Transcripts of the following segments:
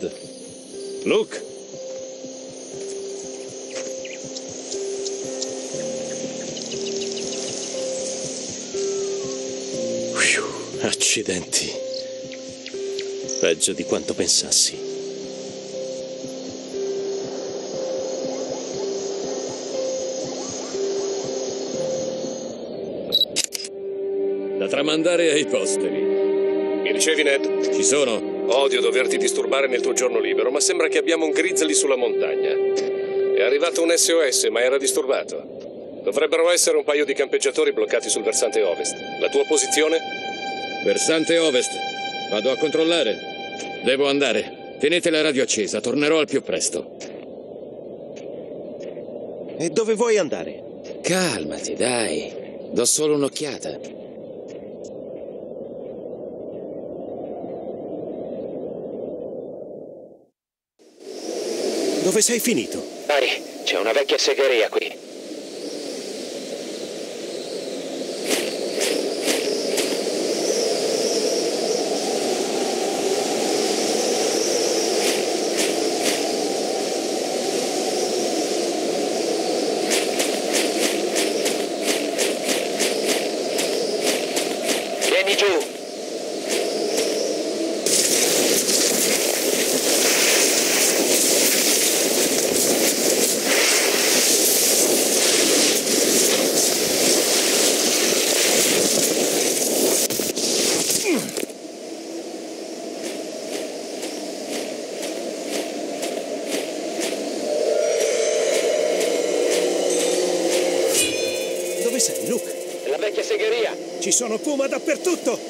Ned. Luke. Fiu, accidenti. Peggio di quanto pensassi. Da tramandare ai posteri. Mi ricevi, Ned? Ci sono? Odio doverti disturbare nel tuo giorno libero, ma sembra che abbiamo un grizzly sulla montagna. È arrivato un SOS, ma era disturbato. Dovrebbero essere un paio di campeggiatori bloccati sul versante ovest. La tua posizione? Versante ovest. Vado a controllare. Devo andare. Tenete la radio accesa, tornerò al più presto. E dove vuoi andare? Calmati, dai. Do solo un'occhiata. Dove sei finito? Dai, c'è una vecchia segheria qui. Vieni giù. Dove sei, Luke? La vecchia segheria. Ci sono puma dappertutto!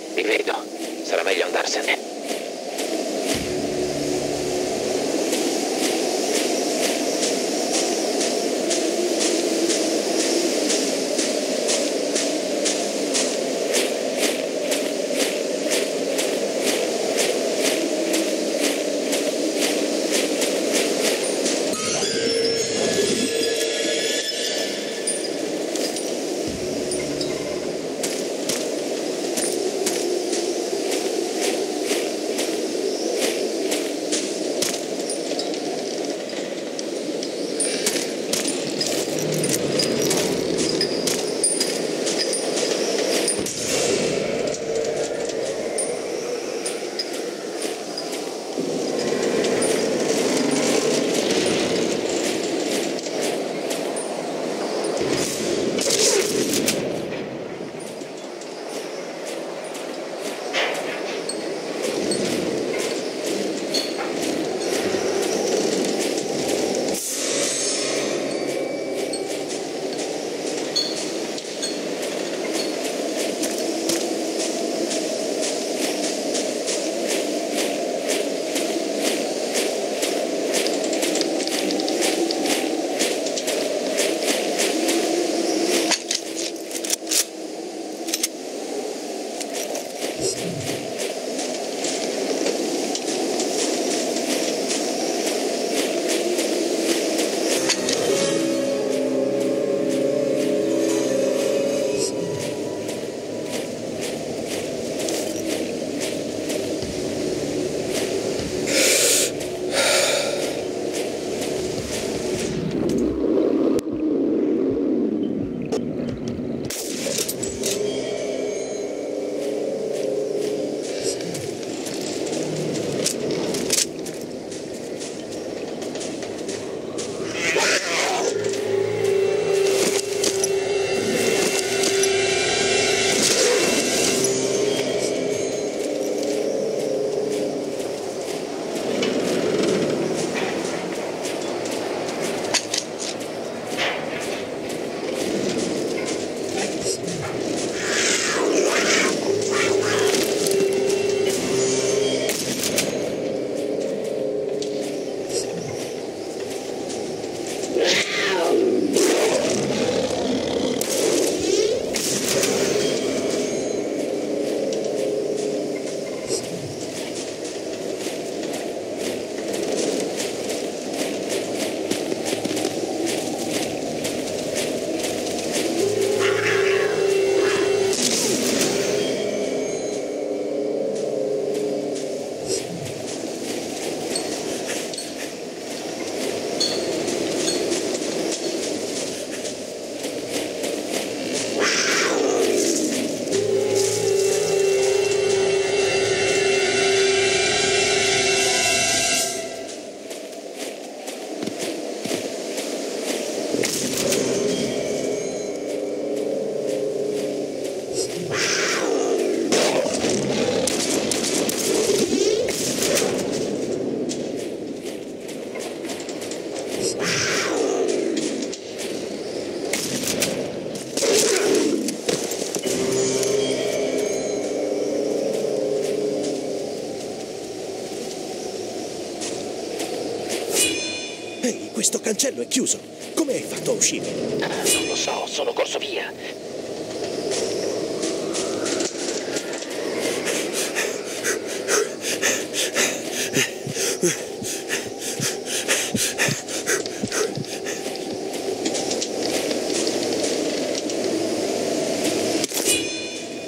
Questo cancello è chiuso. Come hai fatto a uscire? Non lo so, sono corso via.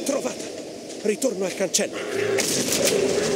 Trovata! Ritorno al cancello.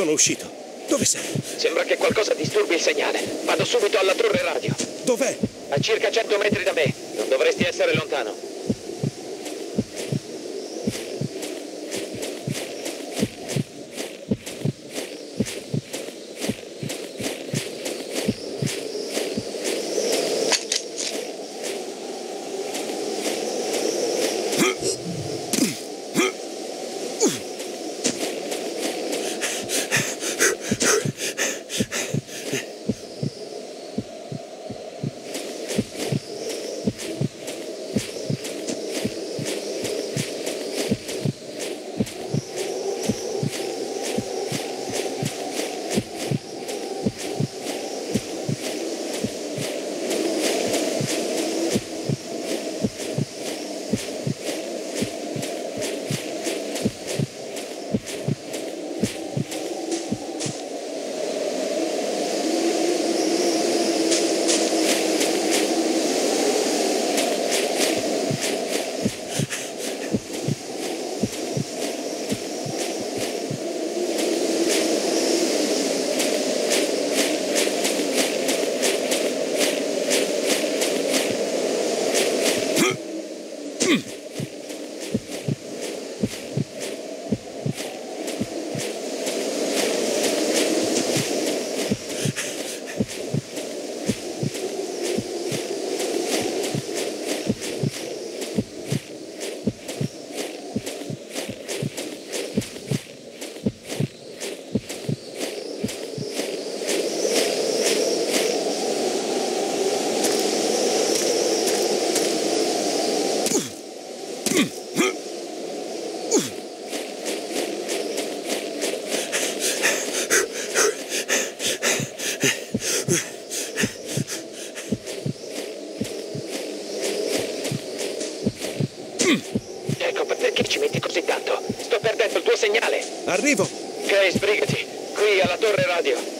Sono uscito. Dove sei? Sembra che qualcosa disturbi il segnale. Vado subito alla torre radio. Dov'è? A circa 100 metri da me. Non dovresti essere lontano. Arrivo! Ok, sbrigati. Qui alla torre radio.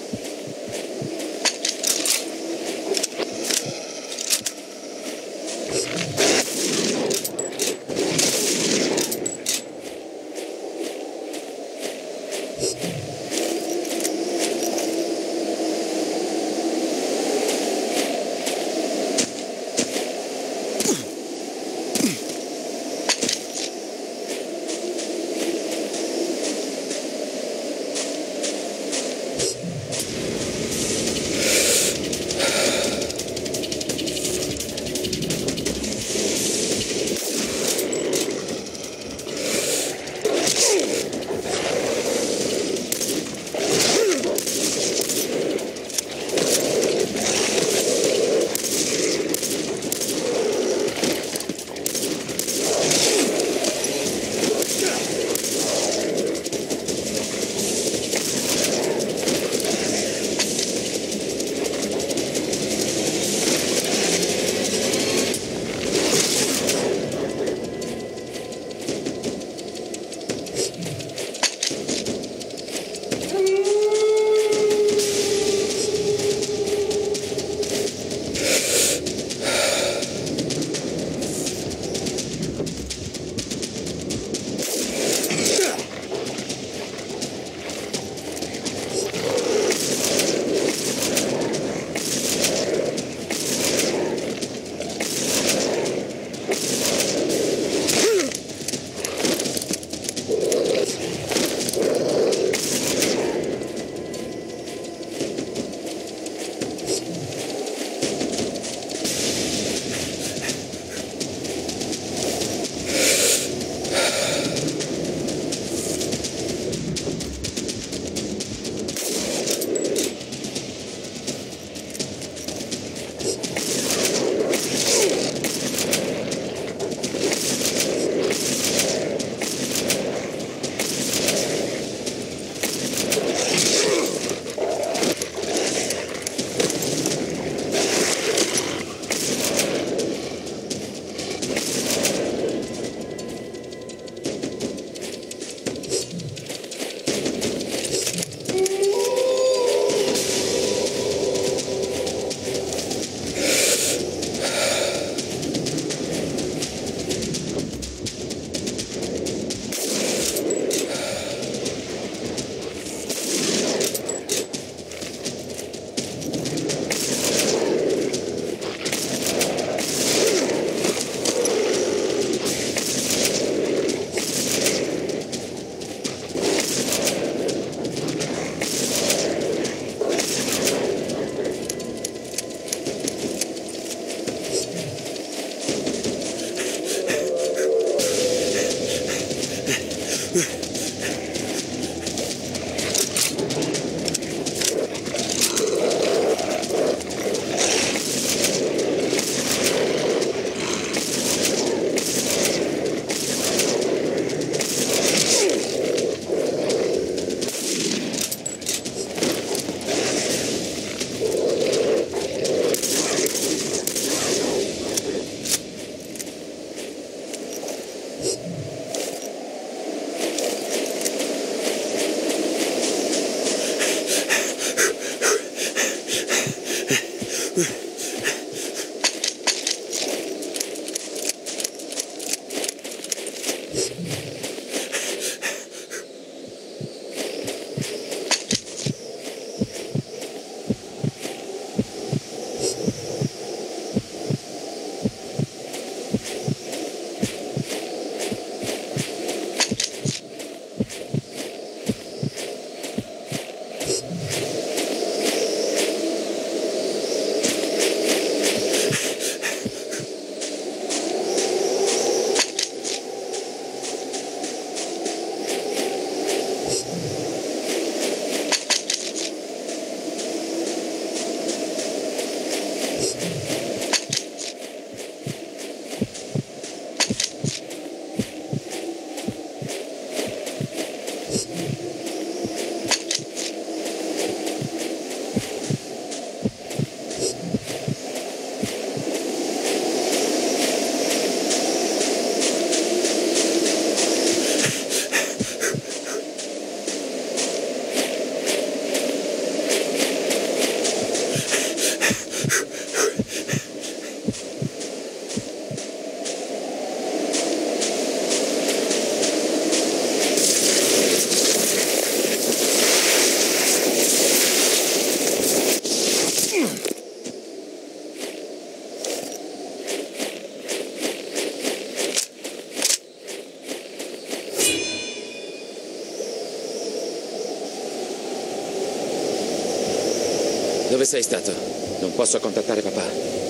Sei stato? Non posso contattare papà.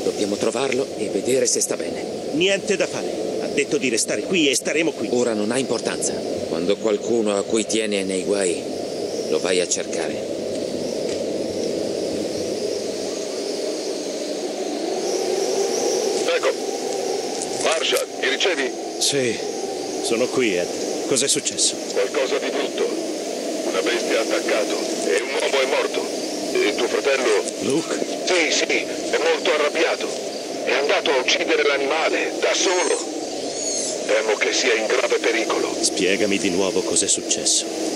Dobbiamo trovarlo e vedere se sta bene. Niente da fare. Ha detto di restare qui e staremo qui. Ora non ha importanza. Quando qualcuno a cui tieni è nei guai, lo vai a cercare. Ecco. Marshall, mi ricevi? Sì, sono qui, Ed. Cos'è successo? Qualcosa di brutto. Una bestia ha attaccato e un uomo è morto. E tuo fratello? Luke? Sì, sì, è molto arrabbiato. È andato a uccidere l'animale, da solo. Temo che sia in grave pericolo. Spiegami di nuovo cos'è successo.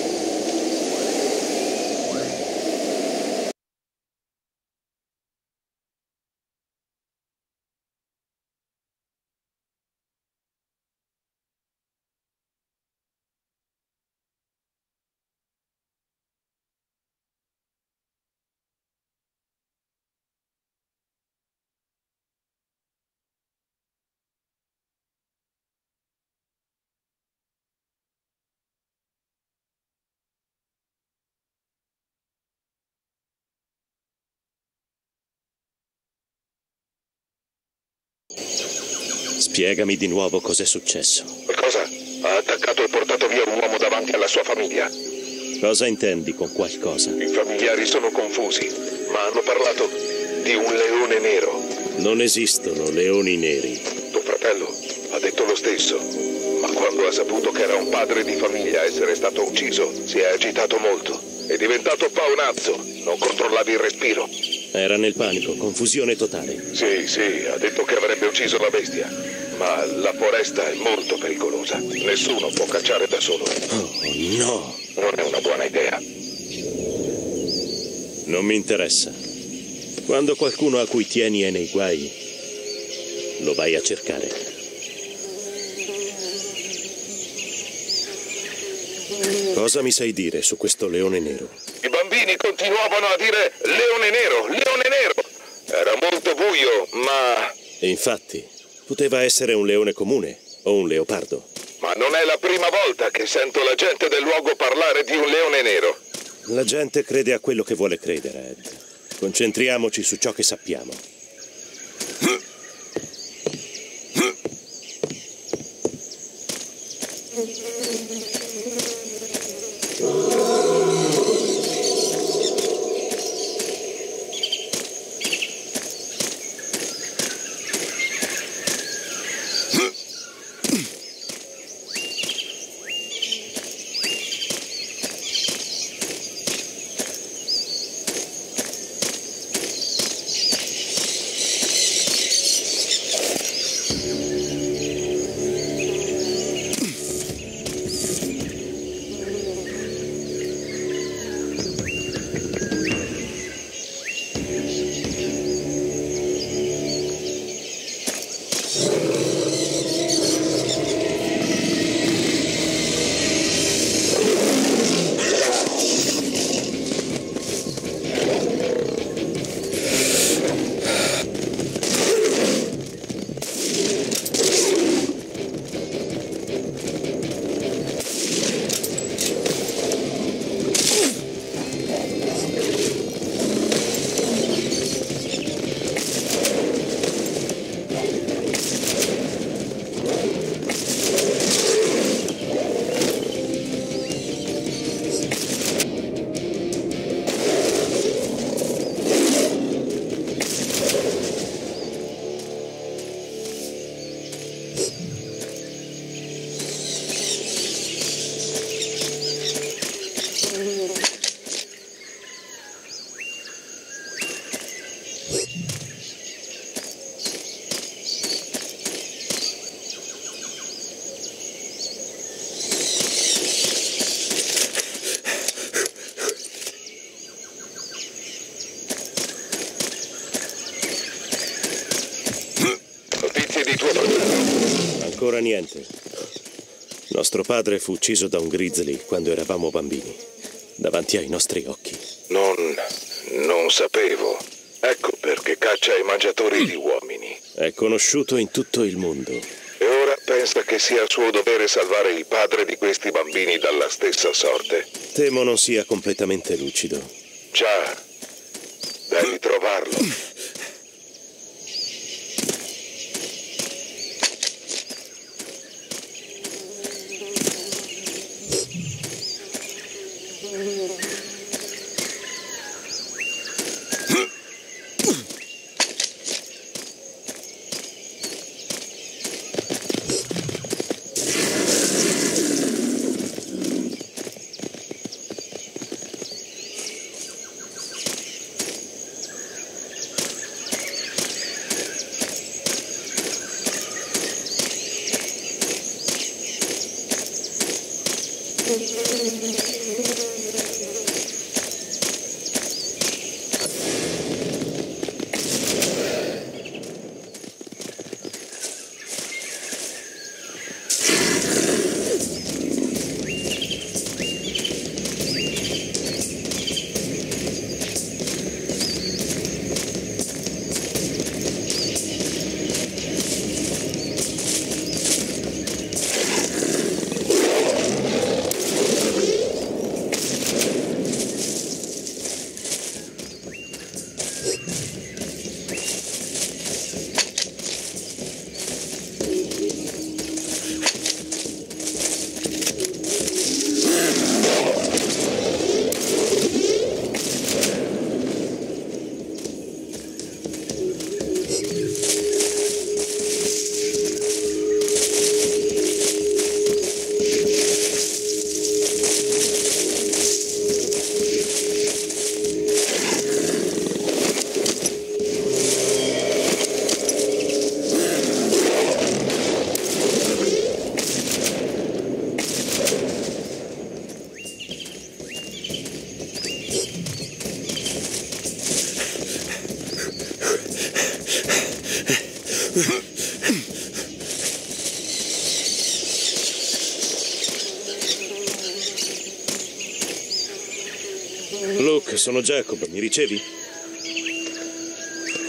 Spiegami di nuovo cos'è successo. Qualcosa? Ha attaccato e portato via un uomo davanti alla sua famiglia. Cosa intendi con qualcosa? I familiari sono confusi, ma hanno parlato di un leone nero. Non esistono leoni neri. Tuo fratello ha detto lo stesso, ma quando ha saputo che era un padre di famiglia a essere stato ucciso, si è agitato molto. È diventato paonazzo, non controllavi il respiro. Era nel panico, confusione totale. Sì, sì, ha detto che avrebbe ucciso la bestia, ma la foresta è molto pericolosa. Nessuno può cacciare da solo. Oh no! Non è una buona idea. Non mi interessa. Quando qualcuno a cui tieni è nei guai, lo vai a cercare. Cosa mi sai dire su questo leone nero? I bambini continuavano a dire leone nero, leone nero. Era molto buio, ma... Infatti, poteva essere un leone comune o un leopardo. Ma non è la prima volta che sento la gente del luogo parlare di un leone nero. La gente crede a quello che vuole credere, Ed. Concentriamoci su ciò che sappiamo. niente. Nostro padre fu ucciso da un grizzly quando eravamo bambini, davanti ai nostri occhi. Non... non sapevo. Ecco perché caccia i mangiatori di uomini. È conosciuto in tutto il mondo. E ora pensa che sia suo dovere salvare il padre di questi bambini dalla stessa sorte. Temo non sia completamente lucido. Già. Devi trovarlo. Sono Jacob, mi ricevi?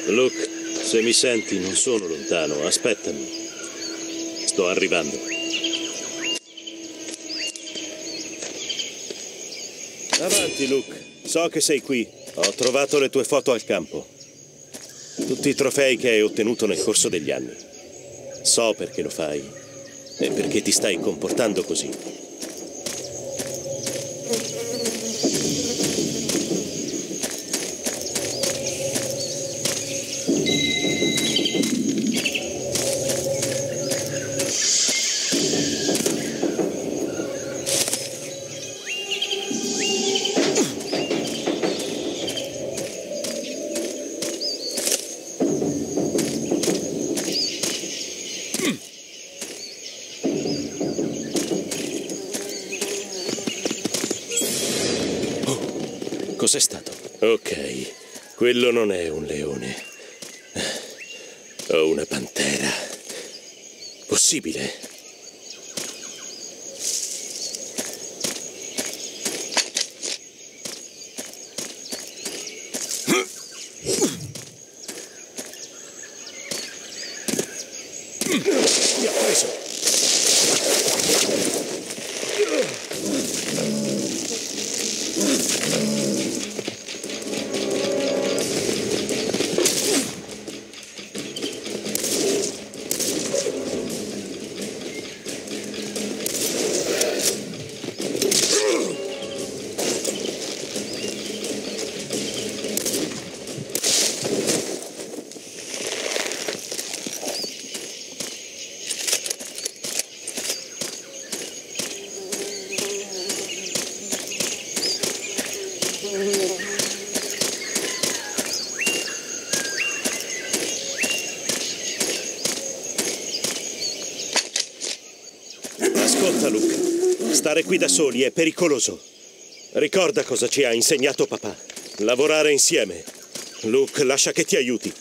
Luke, se mi senti non sono lontano, aspettami. Sto arrivando. Avanti, Luke. So che sei qui. Ho trovato le tue foto al campo. Tutti i trofei che hai ottenuto nel corso degli anni. So perché lo fai e perché ti stai comportando così. Ok, quello non è un leone. Ho una pantera. Possibile? Mi ha preso! Ascolta, Luke. Stare qui da soli è pericoloso. Ricorda cosa ci ha insegnato papà. Lavorare insieme. Luke, lascia che ti aiuti.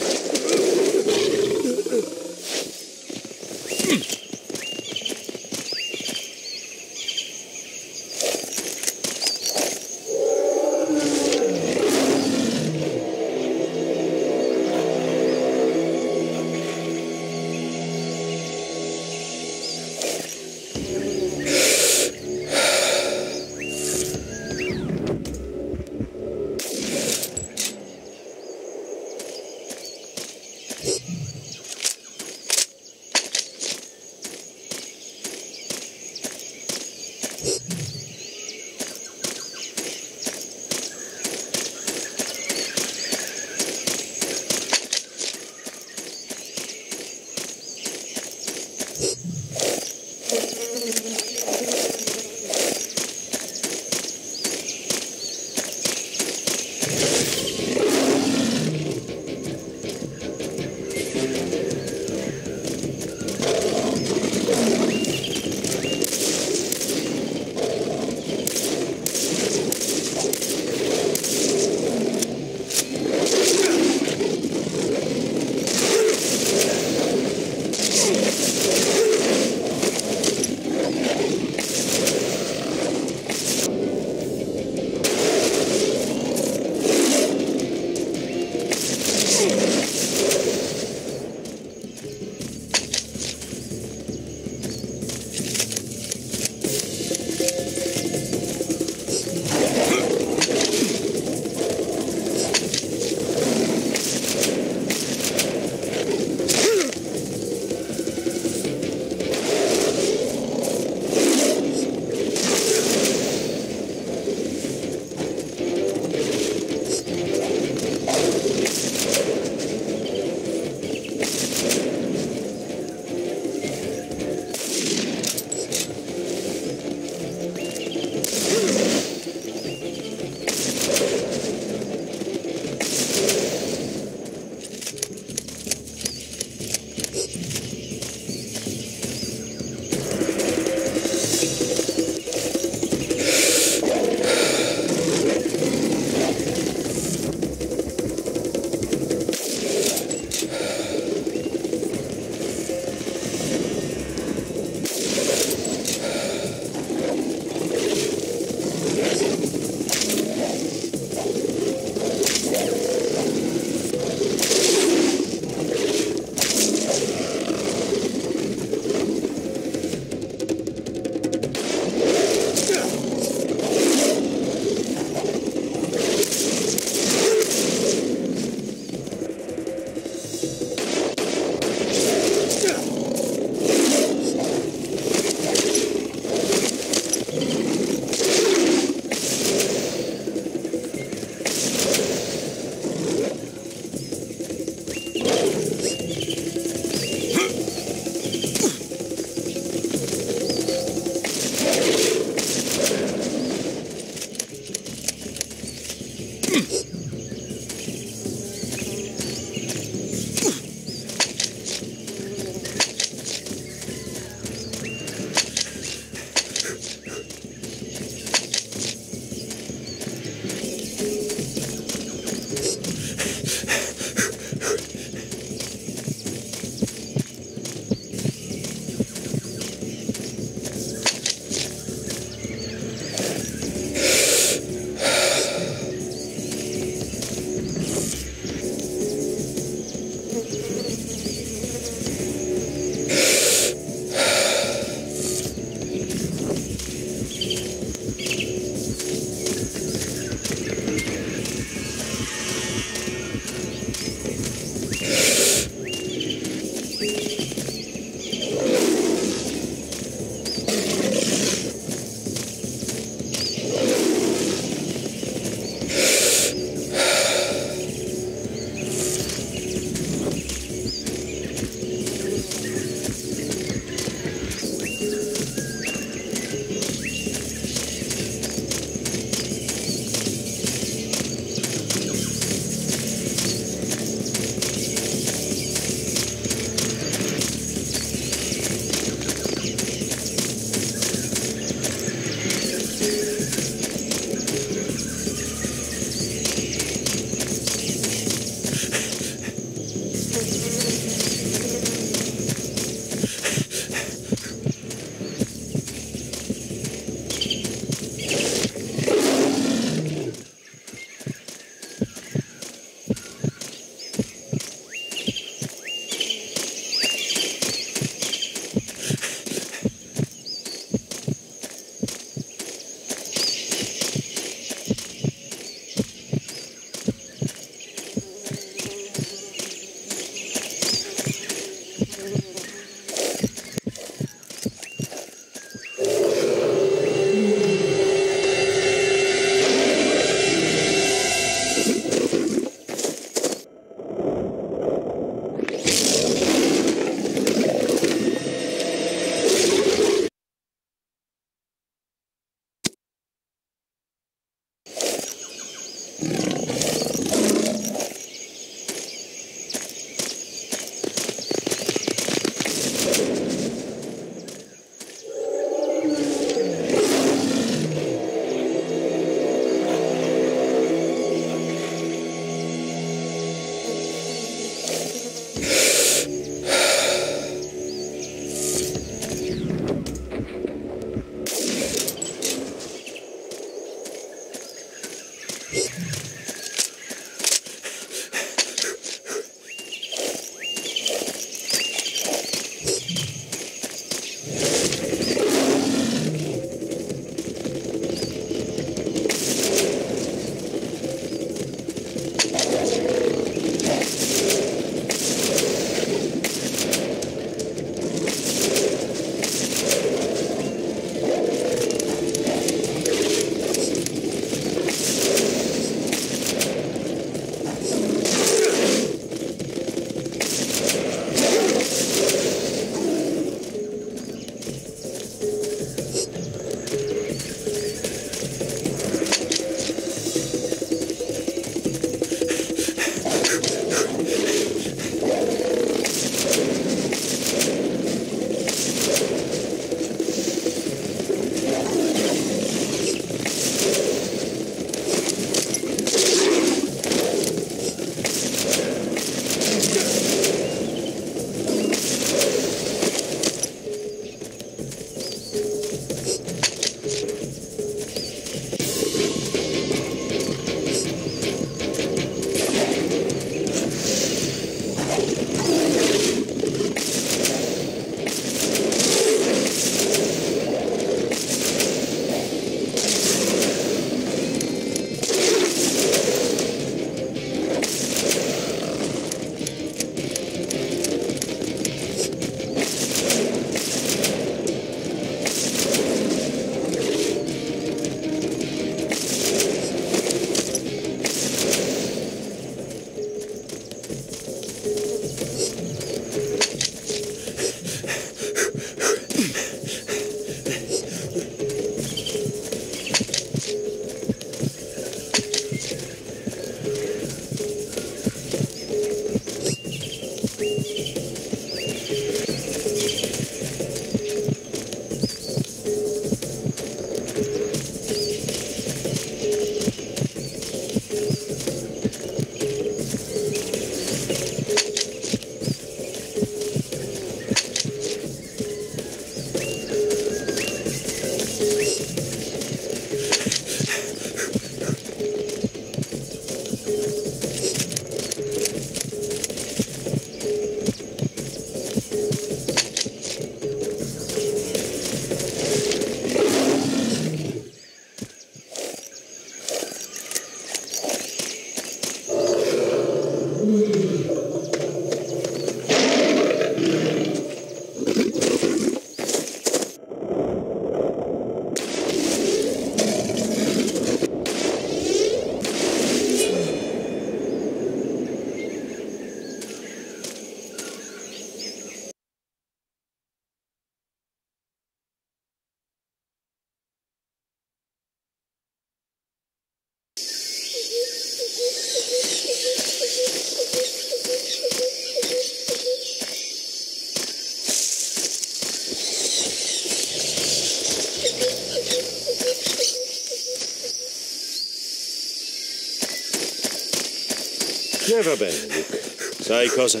E va bene, Luke. Sai cosa?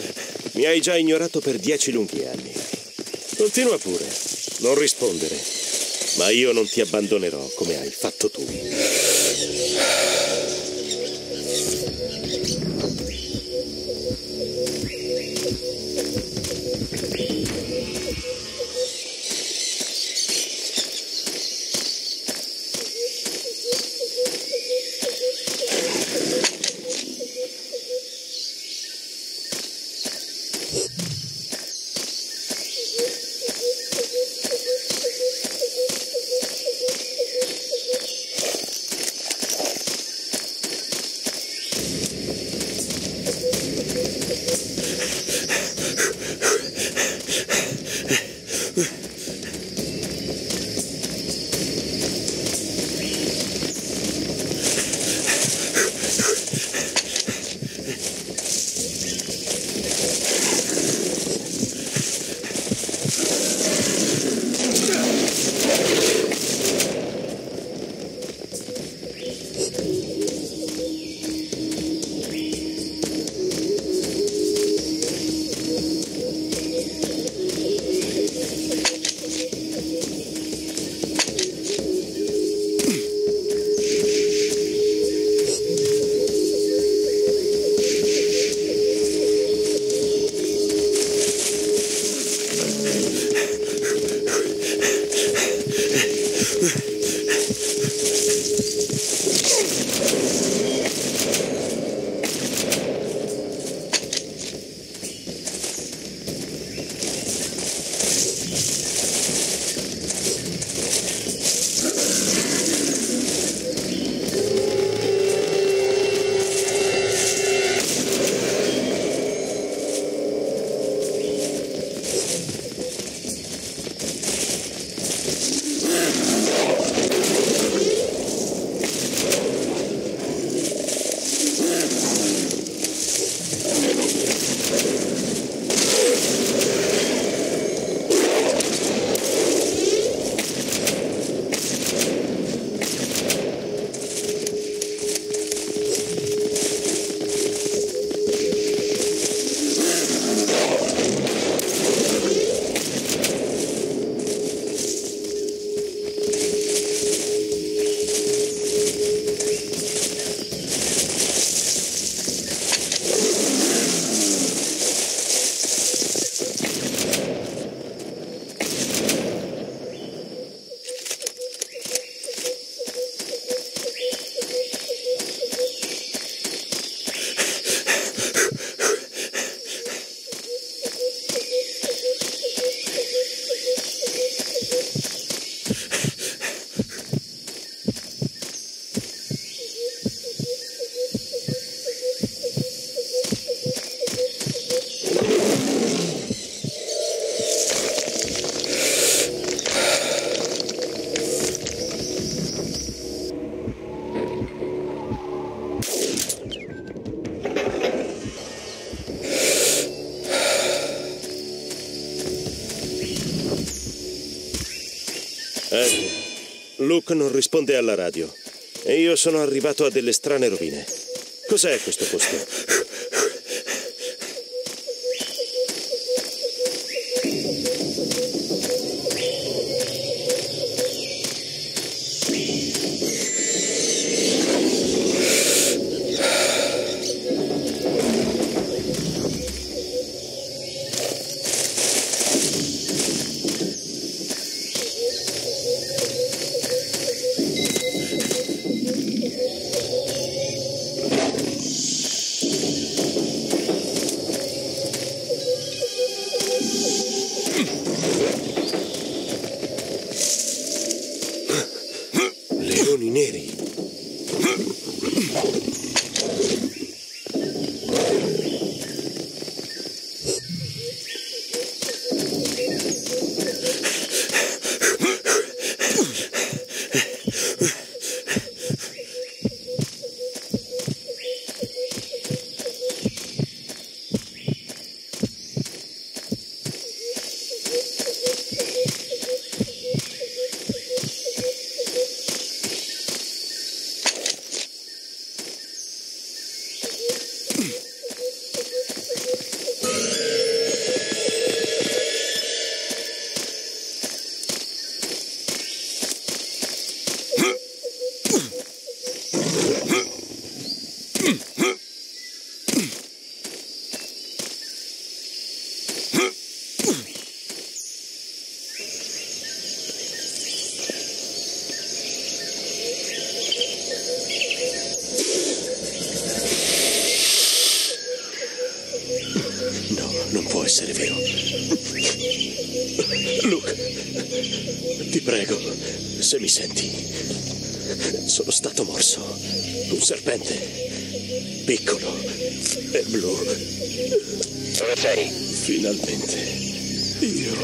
Mi hai già ignorato per dieci lunghi anni. Continua pure. Non rispondere. Ma io non ti abbandonerò come hai fatto tu. Non risponde alla radio. E io sono arrivato a delle strane rovine. Cos'è questo posto? Luke, ti prego, se mi senti, sono stato morso. Un serpente, piccolo e blu. Dove sei? Finalmente, io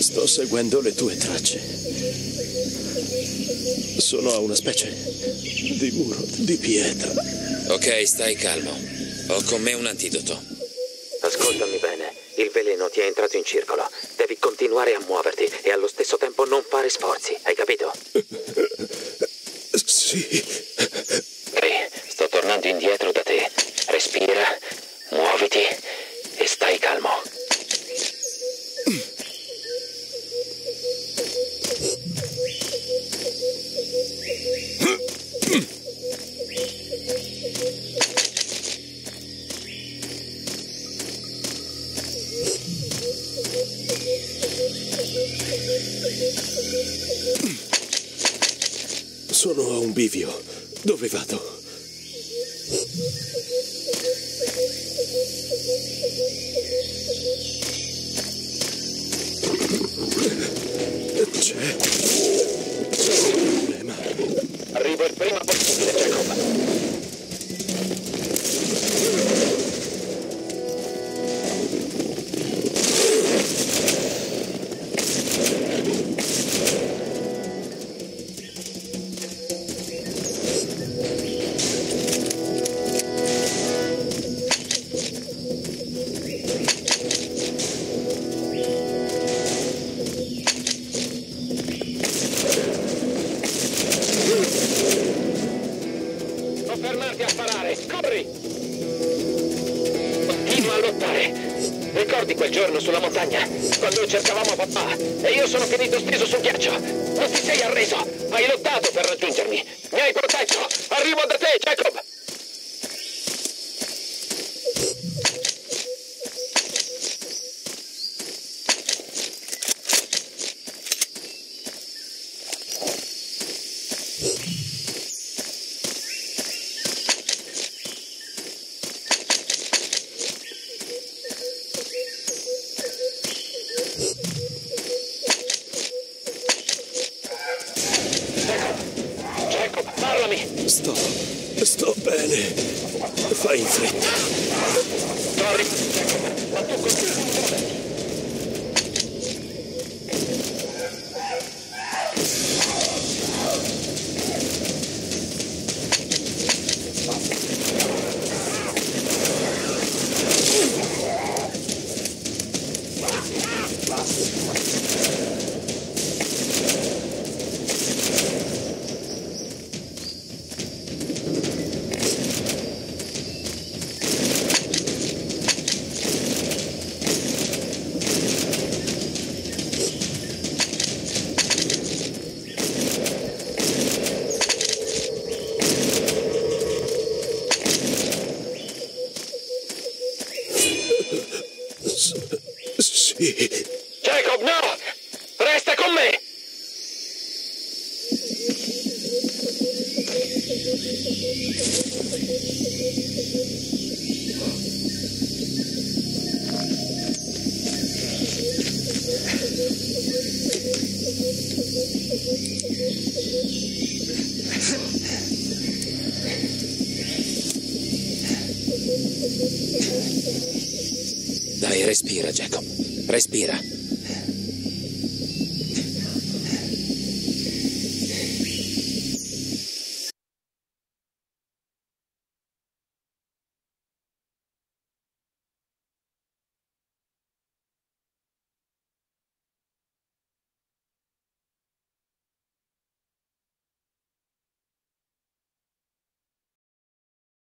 sto seguendo le tue tracce. Sono a una specie di muro di pietra. Ok, stai calmo. Ho con me un antidoto. Ascoltami bene. Il veleno ti è entrato in circolo. Devi continuare a muoverti e allo stesso tempo non fare sforzi. Hai capito? Sì,